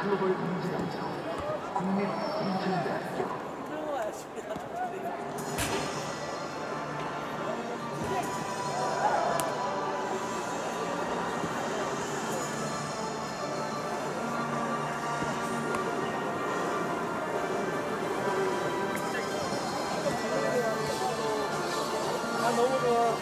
글로벌 문제 감사 아, 너무 좋아.